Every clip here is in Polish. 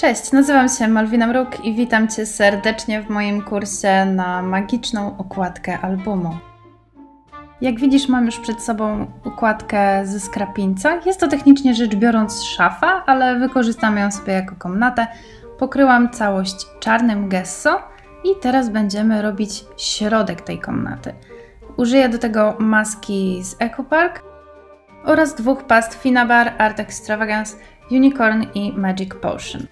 Cześć, nazywam się Malwina Mruk i witam Cię serdecznie w moim kursie na magiczną okładkę albumu. Jak widzisz, mam już przed sobą układkę ze skrapińca. Jest to technicznie rzecz biorąc szafa, ale wykorzystamy ją sobie jako komnatę. Pokryłam całość czarnym gesso i teraz będziemy robić środek tej komnaty. Użyję do tego maski z EcoPark oraz dwóch past Finabar Art Extravagance Unicorn i Magic Potion.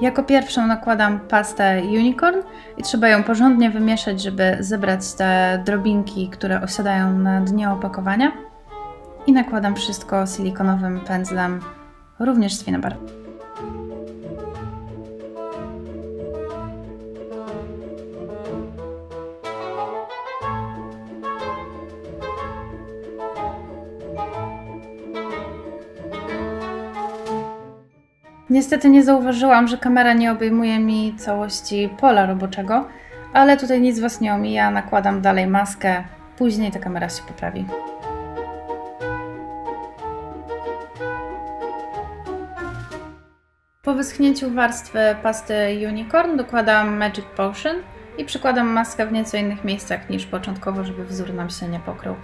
Jako pierwszą nakładam pastę Unicorn i trzeba ją porządnie wymieszać, żeby zebrać te drobinki, które osiadają na dnie opakowania. I nakładam wszystko silikonowym pędzlem, również z Finabar. Niestety nie zauważyłam, że kamera nie obejmuje mi całości pola roboczego, ale tutaj nic Was nie omija, nakładam dalej maskę, później ta kamera się poprawi. Po wyschnięciu warstwy pasty Unicorn dokładam Magic Potion i przykładam maskę w nieco innych miejscach niż początkowo, żeby wzór nam się nie pokrył.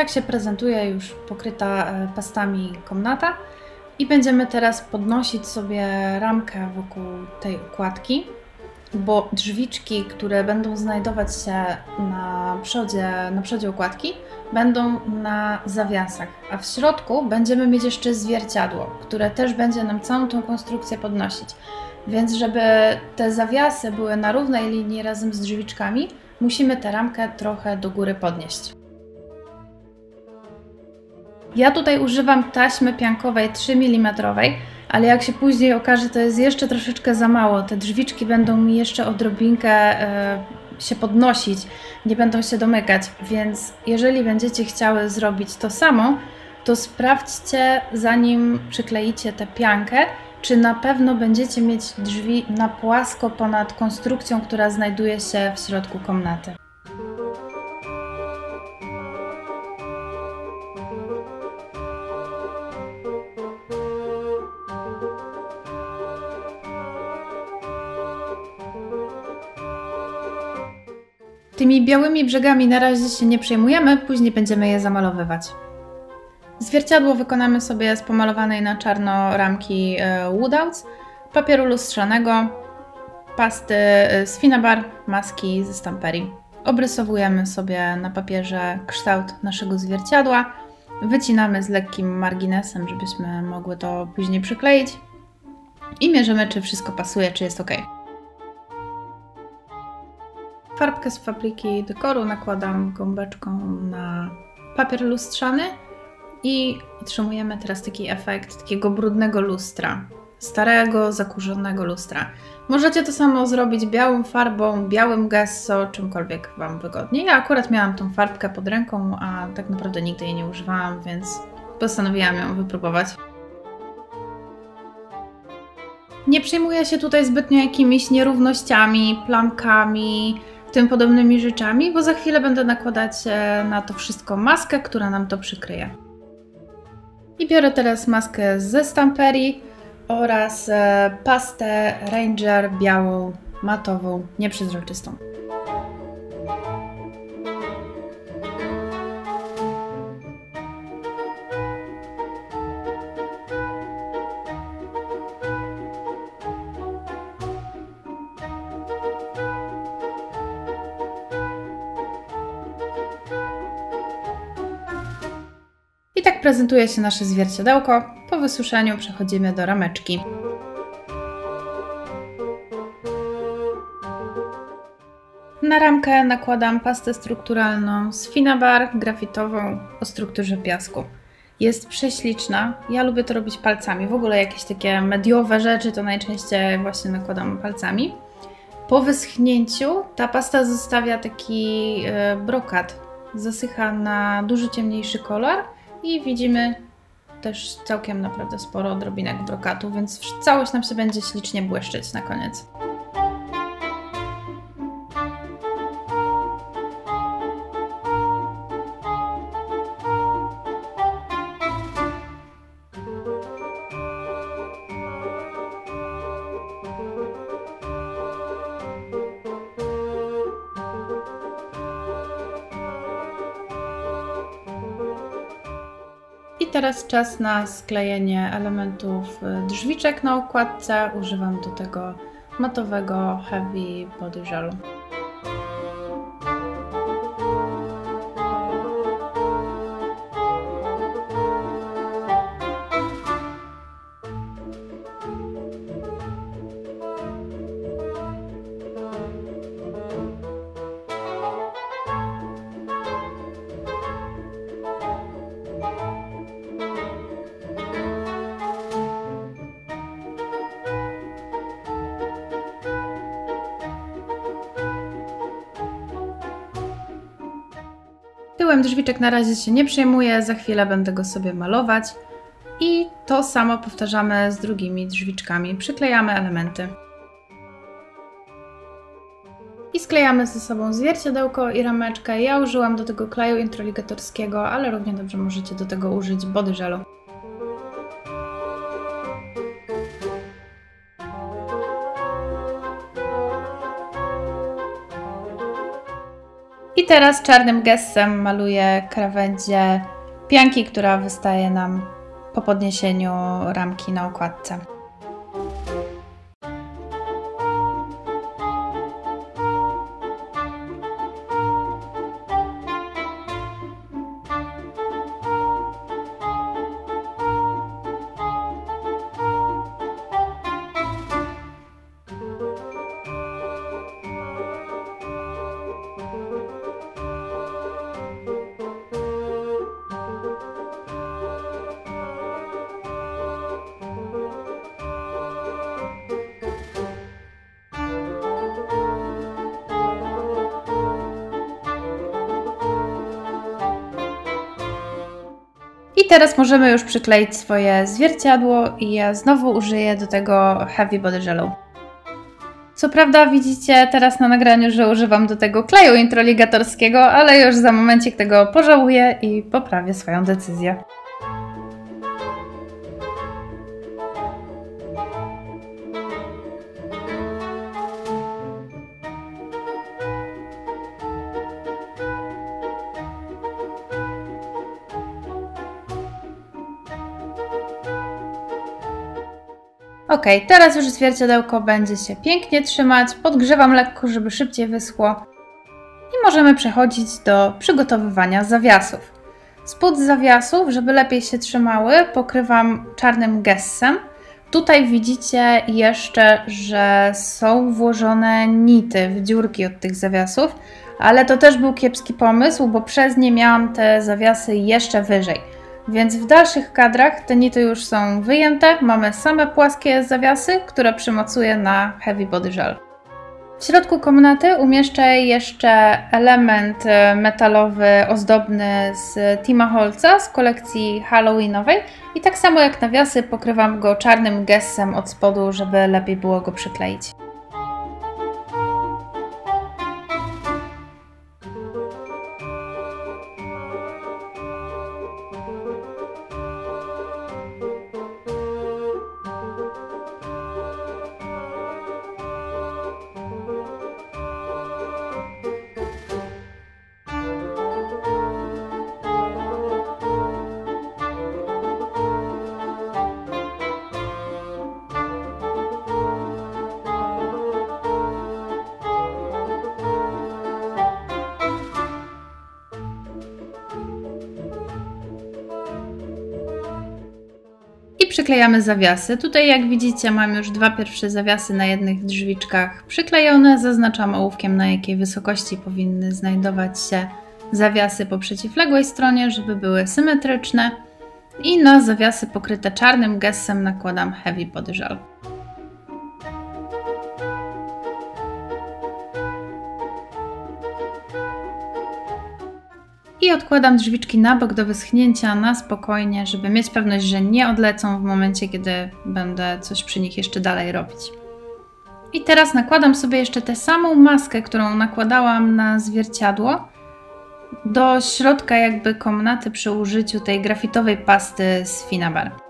Tak się prezentuje już pokryta e, pastami komnata. I będziemy teraz podnosić sobie ramkę wokół tej układki, bo drzwiczki, które będą znajdować się na przodzie, na przodzie układki, będą na zawiasach, a w środku będziemy mieć jeszcze zwierciadło, które też będzie nam całą tą konstrukcję podnosić. Więc żeby te zawiasy były na równej linii razem z drzwiczkami, musimy tę ramkę trochę do góry podnieść. Ja tutaj używam taśmy piankowej 3 mm, ale jak się później okaże, to jest jeszcze troszeczkę za mało. Te drzwiczki będą mi jeszcze odrobinkę e, się podnosić, nie będą się domykać, więc jeżeli będziecie chciały zrobić to samo, to sprawdźcie zanim przykleicie tę piankę, czy na pewno będziecie mieć drzwi na płasko ponad konstrukcją, która znajduje się w środku komnaty. Tymi białymi brzegami na razie się nie przejmujemy, później będziemy je zamalowywać. Zwierciadło wykonamy sobie z pomalowanej na czarno ramki e, Woodouts, papieru lustrzanego, pasty e, z Finabar, maski ze Stamperii. Obrysowujemy sobie na papierze kształt naszego zwierciadła, wycinamy z lekkim marginesem, żebyśmy mogły to później przykleić i mierzymy, czy wszystko pasuje, czy jest ok. Farbkę z fabryki dekoru nakładam gąbeczką na papier lustrzany i otrzymujemy teraz taki efekt takiego brudnego lustra. Starego, zakurzonego lustra. Możecie to samo zrobić białą farbą, białym gesso, czymkolwiek Wam wygodniej. Ja akurat miałam tą farbkę pod ręką, a tak naprawdę nigdy jej nie używałam, więc postanowiłam ją wypróbować. Nie przejmuję się tutaj zbytnio jakimiś nierównościami, plamkami, tym podobnymi rzeczami, bo za chwilę będę nakładać e, na to wszystko maskę, która nam to przykryje. I biorę teraz maskę ze Stamperii oraz e, pastę Ranger białą, matową, nieprzezroczystą. Prezentuje się nasze zwierciadełko. wysuszeniu przechodzimy do rameczki. Na ramkę nakładam pastę strukturalną z Finabar grafitową o strukturze piasku. Jest prześliczna. Ja lubię to robić palcami. W ogóle jakieś takie mediowe rzeczy to najczęściej właśnie nakładam palcami. Po wyschnięciu ta pasta zostawia taki e, brokat. Zasycha na dużo ciemniejszy kolor i widzimy też całkiem naprawdę sporo odrobinek brokatu, więc całość nam się będzie ślicznie błyszczeć na koniec. Teraz czas na sklejenie elementów y, drzwiczek na okładce. Używam do tego matowego Heavy Body Gelu. Tyłem drzwiczek na razie się nie przejmuję, za chwilę będę go sobie malować. I to samo powtarzamy z drugimi drzwiczkami. Przyklejamy elementy. I sklejamy ze sobą zwierciadełko i rameczkę. Ja użyłam do tego kleju introligatorskiego, ale równie dobrze możecie do tego użyć body gelu. Teraz czarnym gestem maluję krawędzie pianki, która wystaje nam po podniesieniu ramki na okładce. Teraz możemy już przykleić swoje zwierciadło i ja znowu użyję do tego Heavy Body Gelu. Co prawda widzicie teraz na nagraniu, że używam do tego kleju introligatorskiego, ale już za momencik tego pożałuję i poprawię swoją decyzję. Ok, teraz już zwierciadełko będzie się pięknie trzymać. Podgrzewam lekko, żeby szybciej wyschło. I możemy przechodzić do przygotowywania zawiasów. Spód zawiasów, żeby lepiej się trzymały, pokrywam czarnym gessem. Tutaj widzicie jeszcze, że są włożone nity w dziurki od tych zawiasów, ale to też był kiepski pomysł, bo przez nie miałam te zawiasy jeszcze wyżej. Więc w dalszych kadrach te nity już są wyjęte, mamy same płaskie zawiasy, które przymocuję na Heavy Body Gel. W środku komnaty umieszczę jeszcze element e, metalowy, ozdobny z Tima Holca z kolekcji Halloweenowej i tak samo jak nawiasy pokrywam go czarnym gessem od spodu, żeby lepiej było go przykleić. Przyklejamy zawiasy. Tutaj jak widzicie mam już dwa pierwsze zawiasy na jednych drzwiczkach przyklejone. Zaznaczam ołówkiem na jakiej wysokości powinny znajdować się zawiasy po przeciwległej stronie, żeby były symetryczne. I na zawiasy pokryte czarnym gessem nakładam Heavy Body Gel. I odkładam drzwiczki na bok do wyschnięcia na spokojnie, żeby mieć pewność, że nie odlecą w momencie, kiedy będę coś przy nich jeszcze dalej robić. I teraz nakładam sobie jeszcze tę samą maskę, którą nakładałam na zwierciadło, do środka jakby komnaty przy użyciu tej grafitowej pasty z Finabar.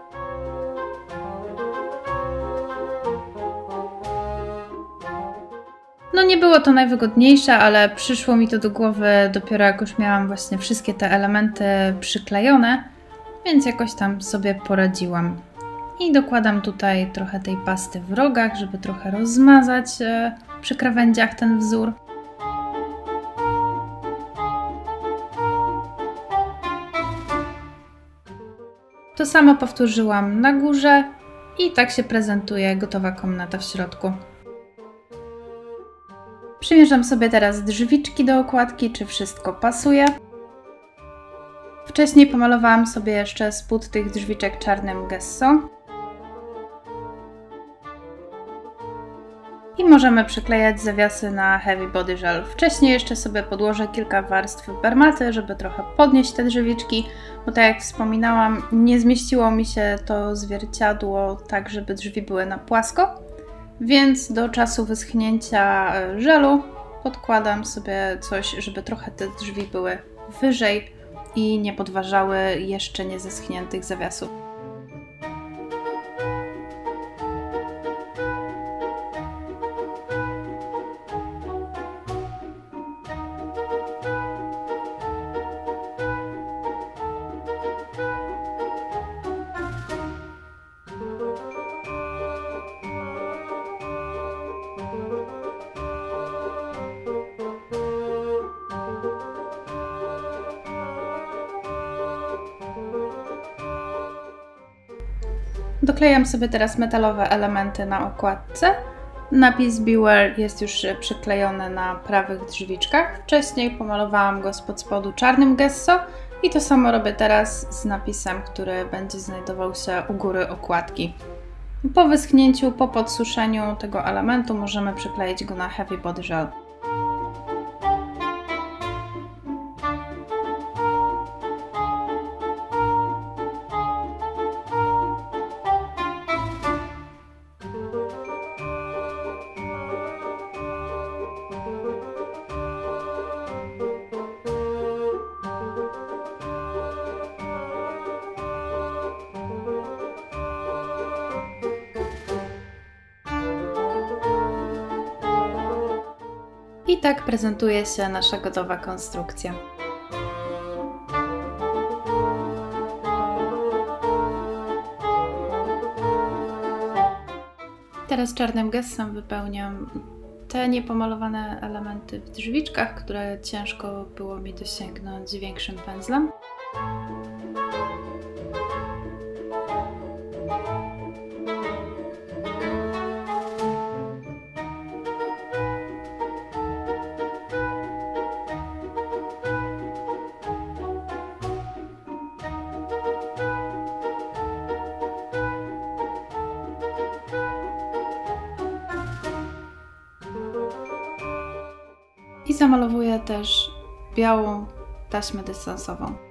Nie było to najwygodniejsze, ale przyszło mi to do głowy dopiero jak już miałam właśnie wszystkie te elementy przyklejone, więc jakoś tam sobie poradziłam. I dokładam tutaj trochę tej pasty w rogach, żeby trochę rozmazać e, przy krawędziach ten wzór. To samo powtórzyłam na górze i tak się prezentuje gotowa komnata w środku. Przymierzam sobie teraz drzwiczki do okładki, czy wszystko pasuje. Wcześniej pomalowałam sobie jeszcze spód tych drzwiczek czarnym gesso. I możemy przyklejać zawiasy na Heavy Body Gel. Wcześniej jeszcze sobie podłożę kilka warstw bermaty, żeby trochę podnieść te drzwiczki, bo tak jak wspominałam, nie zmieściło mi się to zwierciadło tak, żeby drzwi były na płasko, więc do czasu wyschnięcia e, żelu podkładam sobie coś, żeby trochę te drzwi były wyżej i nie podważały jeszcze nie zeschniętych zawiasów. Doklejam sobie teraz metalowe elementy na okładce. Napis Beware jest już przyklejony na prawych drzwiczkach. Wcześniej pomalowałam go spod spodu czarnym gesso i to samo robię teraz z napisem, który będzie znajdował się u góry okładki. Po wyschnięciu, po podsuszeniu tego elementu możemy przykleić go na Heavy Body Gel. I tak prezentuje się nasza gotowa konstrukcja. Teraz czarnym gessem wypełniam te niepomalowane elementy w drzwiczkach, które ciężko było mi dosięgnąć większym pędzlem. I zamalowuję też białą taśmę dystansową.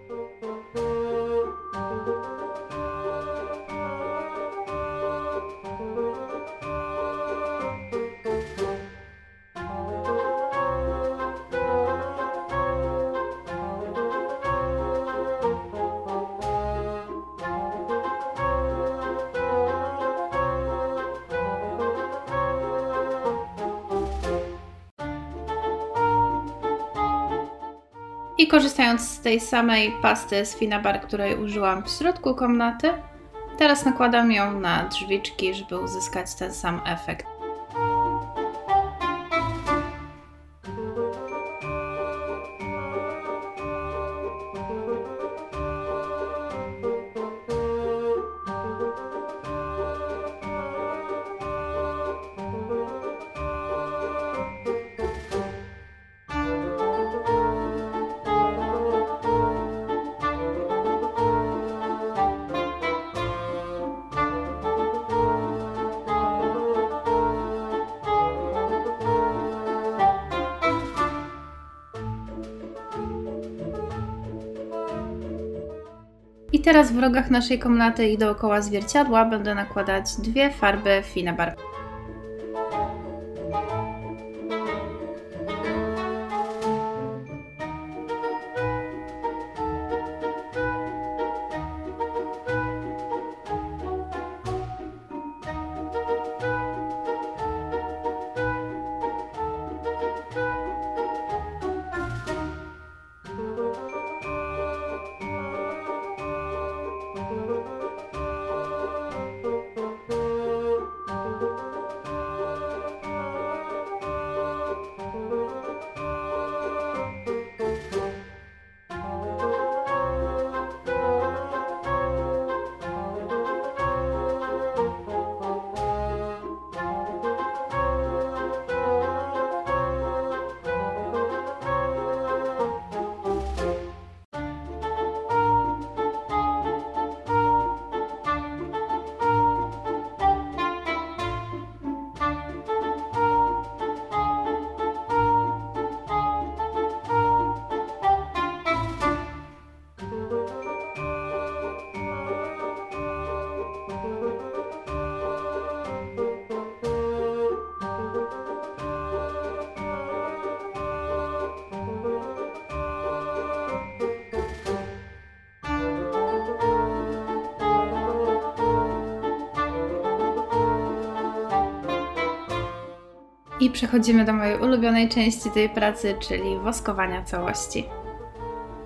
I korzystając z tej samej pasty z Finabar, której użyłam w środku komnaty, teraz nakładam ją na drzwiczki, żeby uzyskać ten sam efekt. I teraz w rogach naszej komnaty i dookoła zwierciadła będę nakładać dwie farby Finebar. I przechodzimy do mojej ulubionej części tej pracy, czyli woskowania całości.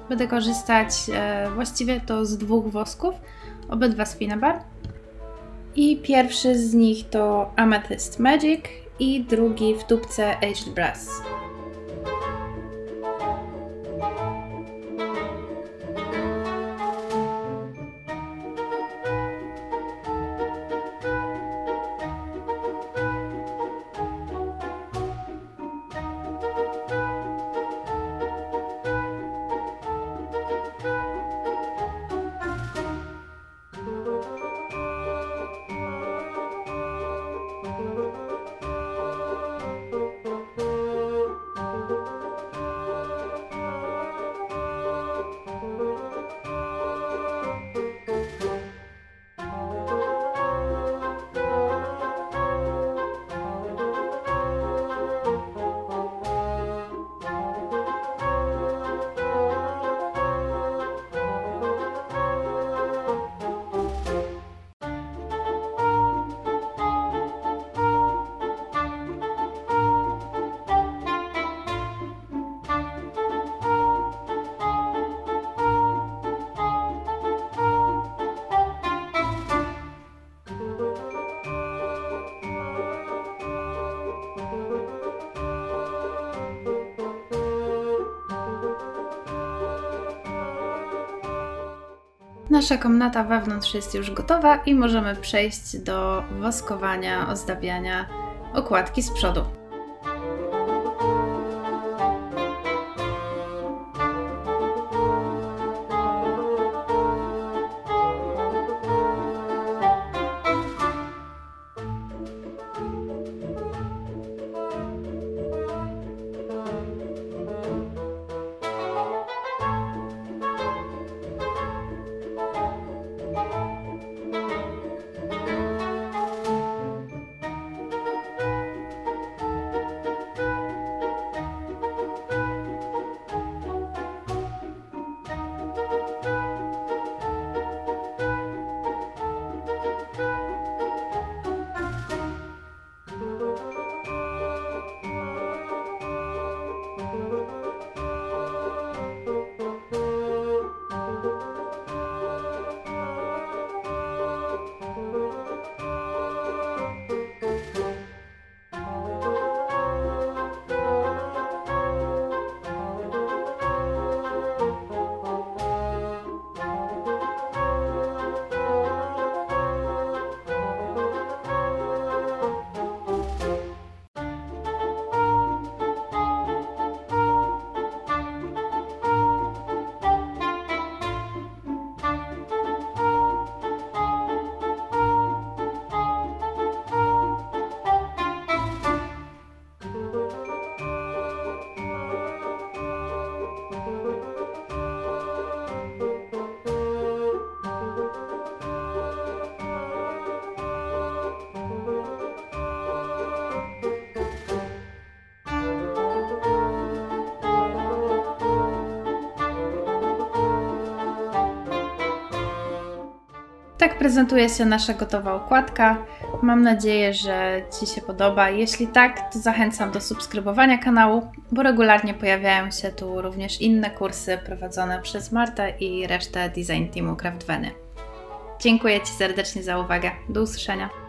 Będę korzystać e, właściwie to z dwóch wosków, obydwa z Finabar. I pierwszy z nich to Amethyst Magic i drugi w tubce Aged Brass. Nasza komnata wewnątrz jest już gotowa i możemy przejść do woskowania, ozdabiania okładki z przodu. Prezentuje się nasza gotowa układka. Mam nadzieję, że Ci się podoba. Jeśli tak, to zachęcam do subskrybowania kanału, bo regularnie pojawiają się tu również inne kursy prowadzone przez Martę i resztę design teamu Craftweny. Dziękuję Ci serdecznie za uwagę. Do usłyszenia.